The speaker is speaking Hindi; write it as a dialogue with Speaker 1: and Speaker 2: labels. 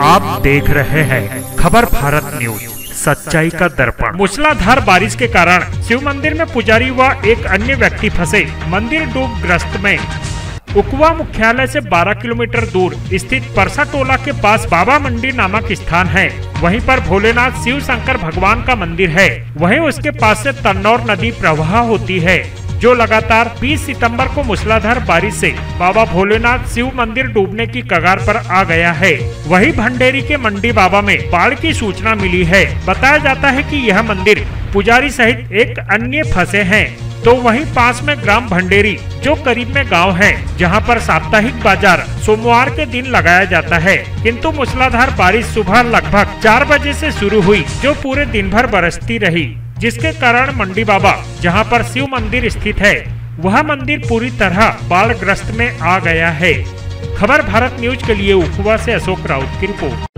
Speaker 1: आप देख रहे हैं खबर भारत न्यूज़, सच्चाई का दर्पण। मूसलाधार बारिश के कारण शिव मंदिर में पुजारी व एक अन्य व्यक्ति फंसे। मंदिर डूब ग्रस्त में। उकवा मुख्यालय से 12 किलोमीटर दूर स्थित परसा टोला के पास बाबा मंडी नामक स्थान है। वहीं पर भोलेनाथ शिव शंकर भगवान का मंदिर है। वहीं उसके पास से तन्नौर नदी प्रवाह होती है। जो लगातार 20 सितंबर को मूसलाधार बारिश से बाबा भोलेनाथ शिव मंदिर डूबने की कगार पर आ गया है। वही भंडेरी के मंडी बाबा में बाढ़ की सूचना मिली है। बताया जाता है कि यह मंदिर पुजारी सहित एक अन्य फंसे हैं। तो वहीं पास में ग्राम भंडेरी, जो करीब में गाँव है, जहाँ पर साप्ताहिक बाज़ार सोमवार के दिन लगाया जाता है। किंतु मूसलाधार बारिश सुबह लगभग चार बजे से शुरू हुई, जो पूरे दिन भर बरसती रही। जिसके कारण मंडी बाबा, जहाँ पर शिव मंदिर स्थित है, वह मंदिर पूरी तरह बाढ़ ग्रस्त में आ गया है। खबर भारत न्यूज़ के लिए उखुआ से अशोक राउत की रिपोर्ट।